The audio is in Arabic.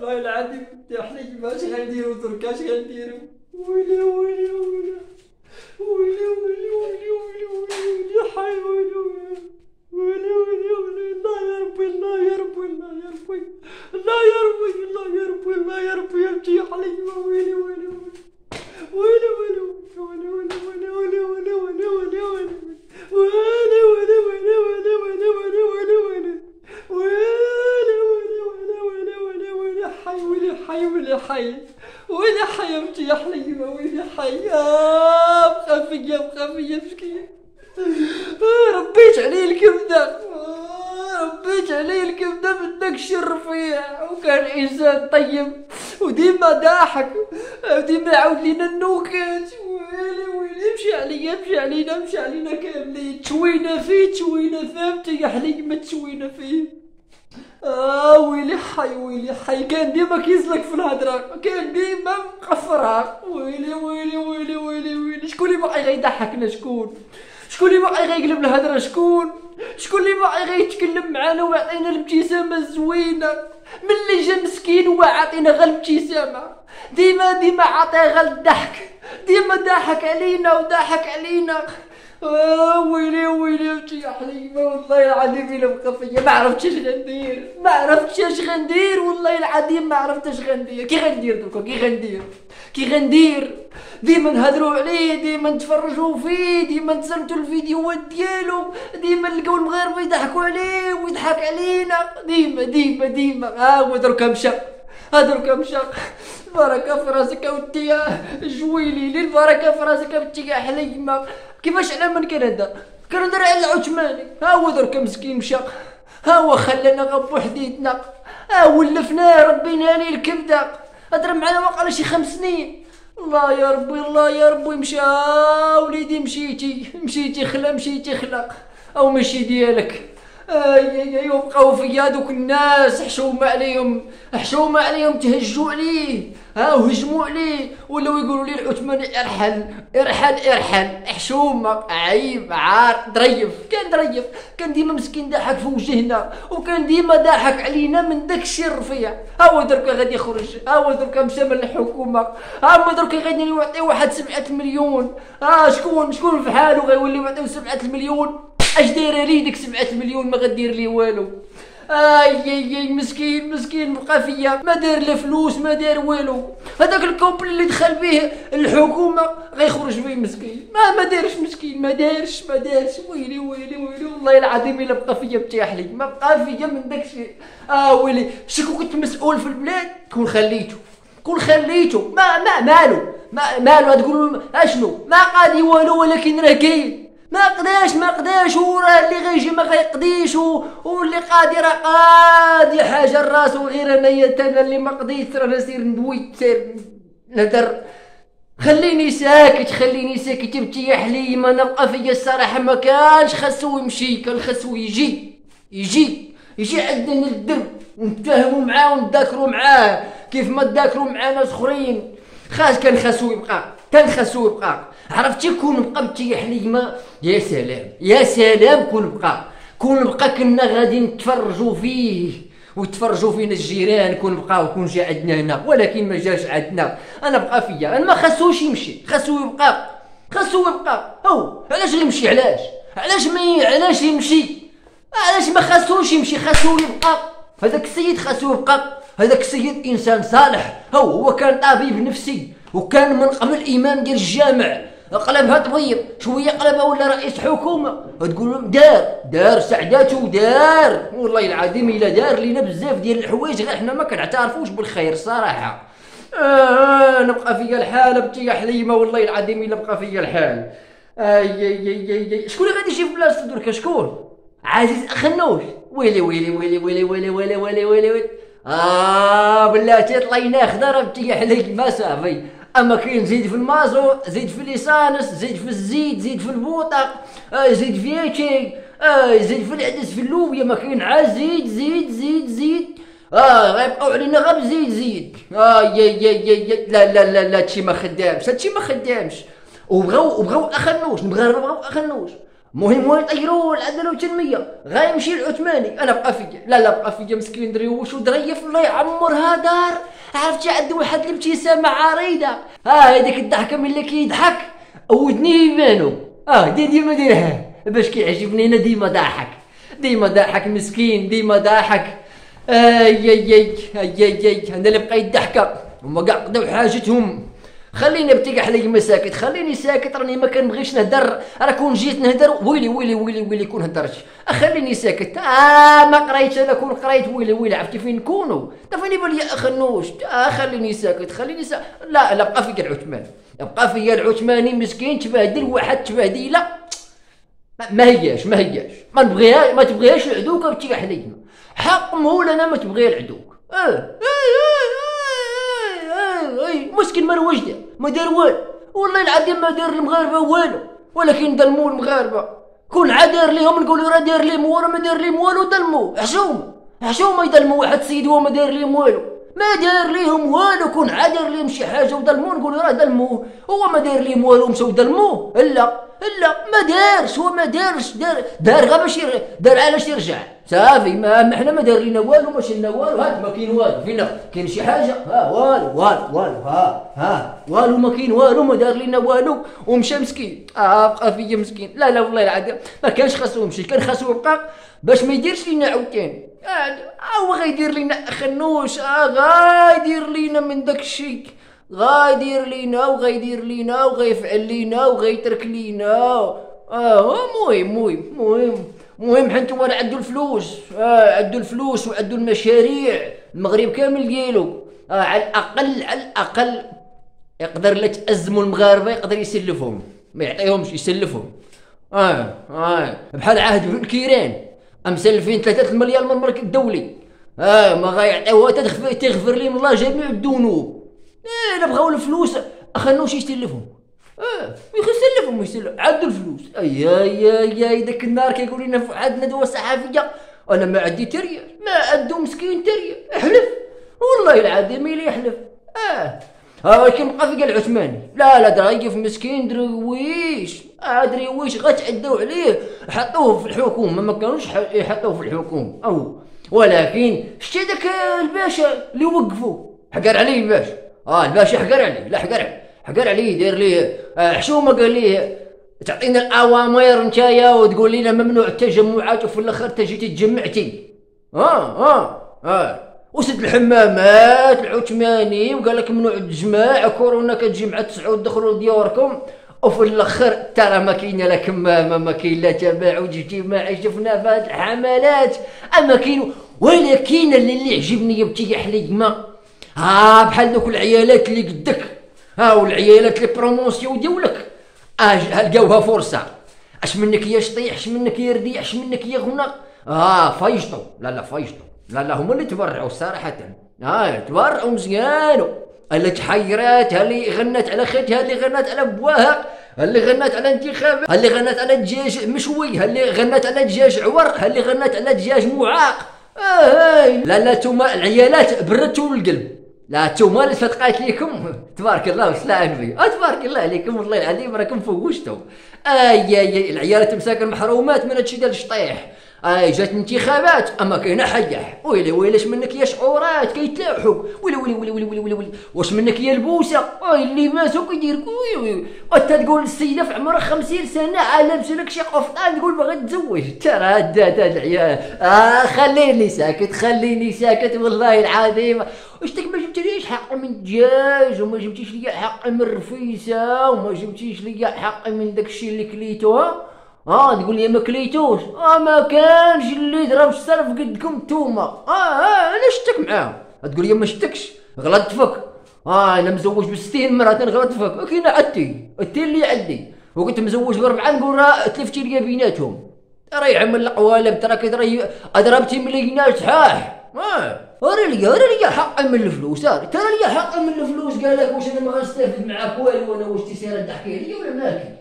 والله العظيم يا حليم اش غنديرو درك اش غنديرو ويلي ويلي ويلي. ويلي ويلي ويلي ويلي ويلي يا حي ويلي ويلي. ويلي ويلي ويلي. الله يا ربي الله يا ربي الله يا ربي. الله يا ربي الله يا ربي الله يا ربي. يا بنتي يا حليم ويلي حي يا مخافية مخافية مسكين ربيت عليه الكبدة آه، ربيت عليه الكبدة من داك الرفيع وكان إنسان طيب. وديما ضاحك. وديما يعاود لينا النكت. ويلي ويلي مشي عليا مشي علينا مشي علينا كاملين. تشوينا فيه تشوينا فهمتي يا حليمة تشوينا فيه. آه ويلي حي ويلي حي. كان ديما كيزلك في الهضره كان ديما مقفرها ويلي ويلي ويلي ويلي ويلي. شكون اللي باقي غيضحكنا؟ شكون؟ شكون اللي باقي غيقلب الهضره شكون؟ شكون اللي باقي غيتكلم معانا ويعطينا الابتسامة الزوينة؟ ملي جا مسكين هو عاطينا غير الابتسامة؟ ديما ديما عطيه غير الضحك. ديما ضحك علينا وضحك علينا. ويلي ويلي يا حليمة والله العظيم إلا بقى فيا. ما عرفتش اش غندير. ما عرفتش اش غندير والله العظيم ما عرفت اش غندير. كي غندير دوكا؟ كي غندير. كي غندير. ديما نهضروا عليه ديما نتفرجوا فيه ديما نتسلمتوا الفيديوهات ديالو ديما نلقاو المغاربة يضحكوا عليه ويضحك علينا. ديما ديما ديما. ها هو دركا مشى. ها دركا مشى البركة في راسك أودي. جويلي لي البركة في راسك أودي يا حليمه كيفاش على من كان هذا على العثماني ها هو درك مسكين مشى. ها هو خلانا غب وحديتنا. ها ولفناه ربينا ليه الكبدة. هضر معنا واقع شي خمس سنين. الله يا ربي الله يا ربي مشى. وليدي مشيتي. مشيتي خلا مشيتي خلا. أو ماشي ديالك. اي وبقاو فيا دوك الناس حشومة عليهم حشومة عليهم تهجوا عليه. ها وهجموا عليه. ولاو يقولوا لي العثماني ارحل ارحل ارحل. حشومة عيب عار ضريف كان ضريف كان ديما مسكين ضاحك في وجهنا. وكان ديما ضاحك علينا من داك الشيء الرفيع. هو دركا غادي يخرج. هو دركا مشى من الحكومة هو دركا غادي يعطي واحد سبعة مليون. ها شكون شكون في حاله غيولي يعطيو سبعة المليون اش دايره لي ديك سبعة مليون ما غدير لي والو؟ اي اي اي مسكين مسكين بقى فيا. ما دار لا فلوس ما دار والو. هذاك ال complet اللي دخل به الحكومة غيخرج به مسكين. ما ما دارش مسكين ما دارش ما دارش ويلي ويلي ويلي. والله العظيم إلا بقى فيا بتاحلي ما بقى فيا من داك الشيء. آه ويلي. شكون كنت مسؤول في البلاد؟ كون خليته. كون خليته. ما ما مالو. ما مالو. تقول أشنو؟ ما قادي والو ولكن راه كاين. ما قداش ما قداش وراه اللي غيجي ما غيقضيش و- واللي قادي راه قادي حاجة راسو غير أنايا أنا اللي ما قضيت راه نسير ندوي سير نهدر. خليني ساكت خليني ساكت بنتي يا حليمة أنا بقى فيا الصراحة ما كانش خاصو يمشي كان خاصو يجي يجي يجي عندنا الدرب ونتفاهموا معاه ونذاكروا معاه. كيف ما تذاكروا مع ناس أخرين. خاص كان خاصو يبقى. كان خاصو يبقى عرفتي كون بقى يا حليمة؟ يا سلام يا سلام كون بقى كون بقى كنا غادي نتفرجوا فيه ويتفرجوا فينا الجيران كون بقى وكون جا عندنا هنا ولكن ما جاش عندنا أنا بقى فيا أنا ما خاصوش يمشي خاصو يبقى خاصو يبقى هو علاش يمشي؟ علاش؟ علاش ما علاش يمشي؟ علاش ما خاصوش يمشي؟ خاصو يبقى هذاك السيد خاصو يبقى هذاك السيد إنسان صالح. هو هو كان طبيب نفسي. وكان من قبل الامام ديال الجامع. قلبها طبيب شوية قلبها ولا رئيس حكومة. تقول لهم دار دار سعداته دار. والله العظيم إلا دار لينا بزاف ديال الحوايج غير حنا ما كنعترفوش بالخير الصراحه آه نبقى فيا الحال بنتي يا حليمة والله العظيم إلا بقى فيا الحال. آي آي آي آي. شكون اللي غادي يجي في بلاصتو دركا شكون؟ عزيز أخنوش ويلي ويلي ويلي ويلي ويلي ويلي ويلي ويلي ويلي. آه بلاتي طلينا خضر بنتي يا حليمة صافي. أما كاين زيد في المازوت زيد في ليصانص زيد في الزيت زيد في البوطة آه زيد في أتاي آه زيد في العدس في اللوبيا. ما كاين عا زيد زيد زيد زيد. آه غيبقاو علينا غير بزيد زيد. آه يا يا يا لا لا لا لا هادشي ما خدامش هادشي ما خدامش. وبغاو وبغاو أخنوش نبغى نبغاو أخنوش. المهم وين يطيروا العدالة والتنمية. غيمشي العثماني أنا بقى فيا لا لا بقى فيا مسكين دريوش ودريف الله يعمرها دار عرفتي عنده واحد الابتسامه عريضة؟ ها هذيك الضحكة ملي كيضحك. ودني يبانو آه دي ديما ديرها. باش كيعجبني أنا ديما ضاحك. ديما ضاحك مسكين ديما ضاحك. آي آي آي آي آي أنا اللي بقيت ضحكة. هما كاع قضاو حاجتهم. خليني بتقح لي ما ساكت خليني ساكت راني ما كنبغيش نهدر. راه كون جيت نهدر ويلي ويلي ويلي ويلي كون هدرت. خليني ساكت. آه ما قريتش أنا كون قريت ويلي ويلي عرفتي فين نكونوا فين يبان لي خنوش آه خليني ساكت خليني ساكت لا لا بقى فيا العثمان. بقى فيا العثماني مسكين تبهدل واحد تبهديله ما هياش ما هياش. ما نبغيها ما تبغيهاش العدوك بتيح لي حق مولانا ما تبغيها العدوك. آه, آه،, آه،, اي مسكين ما وجده ما دار والو. والله العظيم ما دار المغاربة والو. ولكن ظلموا المغاربة. كون عاد ليهم نقولوا راه دار ليهم ورا ما دار ليهم والو ظلموا. حشومه حشومه يظلموا واحد السيد وهو ما دار ليهم والو. ما دار ليهم والو كون عاد دار ليهم شي حاجة وظلموا نقولوا راه ظلموه هو ما دار ليهم والو مشاو ظلموه لا لا ما دارش هو ما دارش. دار دار غير باش دار علاش يرجع؟ صافي ما, حنا ما دار لينا والو ما شلنا والو. هاد ما كاين والو. فينا كاين شي حاجة؟ ها والو والو والو ها ها. والو ما كاين والو ما دار لينا والو. ومشى مسكين. آه بقى فيا مسكين. لا لا والله العظيم ما كانش خاصو يمشي. كان خاصو يبقى باش ما يديرش لينا عاوتاني آه هو غيدير لينا خنوش آه غايدير لينا من داك الشيء غايدير لينا وغيدير لينا وغيفعل لينا وغيترك لينا. آه المهم مهم مهم مهم حنتو راه عندو الفلوس آه عندو الفلوس وعندو المشاريع المغرب كامل ديالو. آه على الأقل على الأقل يقدر لا تأزموا المغاربة يقدر يسلفهم ما يعطيهمش يسلفهم. آه آه بحال عهد بن كيران. مسلفين ثلاثة مليار من المركز الدولي. آه ما غيعطيوها تغفر لهم الله جميع الذنوب. إيه إلا بغاو الفلوس اخلوش يستلفهم. آه يسلفهم يسلف عدوا الفلوس. اي يا يا داك النهار كيقول لنا واحد ندوة صحفية أنا ما عندي تريا ما عندو مسكين تريا احلف والله العظيم اللي يحلف. آه. ها ولكن بقى في العثماني؟ لا لا درايف مسكين درويش آه درويش غتعداو عليه. حطوه في الحكومة ما كانوش يحطوه في الحكومة. أو ولكن شتي داك الباشا اللي وقفوا؟ حقر عليه الباشا آه الباشا حقر عليه لا حقر عليه حقر عليه دير ليه. آه حشومة قال ليه تعطينا الأوامر نتايا وتقول لنا ممنوع التجمعات وفي الآخر تجي تجمعتي آه آه آه. وسد الحمامات العثماني وقال لك ممنوع الجماع كورونا كتجمع تسعود دخلوا ديوركم وفي الآخر ترى ما كاين لا كمامة ما كاين لا تباعد اجتماعي شفنا في هذه الحملات. أما كاين ولكن اللي عجبني يبتي حليمة ها بحال دوك العيالات اللي قدك. ها والعيالات اللي برومونسيون ديالك. آه لقاوها فرصة. أش منك يا شطيح؟ أش منك يا رديع أش منك يا غنى؟ آه فايشطو لا لا فايشطو لا لا هما اللي تبرعوا صراحة. آه تبرعوا مزيانو. اللي تحيرات اللي غنت على خيتها اللي غنت على بواها اللي غنت على انتخاب اللي غنت على دجاج مشوي اللي غنت على دجاج عور اللي غنت على دجاج معاق. آه لا لا توما العيالات بردتوا القلب لا انتوما اللي صدقات ليكم. تبارك الله وسلام بي أه تبارك الله عليكم والله العظيم راكم فوشتوا آي آي العيال تمساك المحرومات من هادشي ديال الشطيح. اي جات انتخابات. أما كاينة حيح ويلي ويلي اش منك يا شعورات؟ كيتلاوحوا ويلي ويلي ويلي ويلي ويلي ويلي. واش منك يا البوسة؟ اي اللي ماسو كيدير وي وأنت تقول السيده في عمرها 50 سنة عا لابسه لك شي قفطان تقول باغا تزوج. ترى هاد هاد العيال. آه خليني ساكت خليني ساكت والله العظيم. واش ما جبتليش حق من الدجاج؟ وما جبتيش ليا حق من الرفيسه وما جبتيش ليا حق من داكشي اللي كليتو؟ ها آه تقول لي ما كليتوش آه ما كانش اللي ضرب الصرف قدكم نتوما. آه آه أنا شتك معاه تقول لي ما شتكش. غلطت فيك آه أنا مزوج ب 60 مرة غلطت فيك كاين عدي انتي اللي عدي وكنت مزوج بأربعة نقول راه تلفتي ليا بيناتهم. ترى يعمل القوالب ترى كي ضربتي مليونات صحاح. آه. وري لي وري لي حق من الفلوس. ترى لي حق من الفلوس. قال لك واش أنا ما غنستافد معاك والو أنا واش تيسير تحكي لي ولا مالك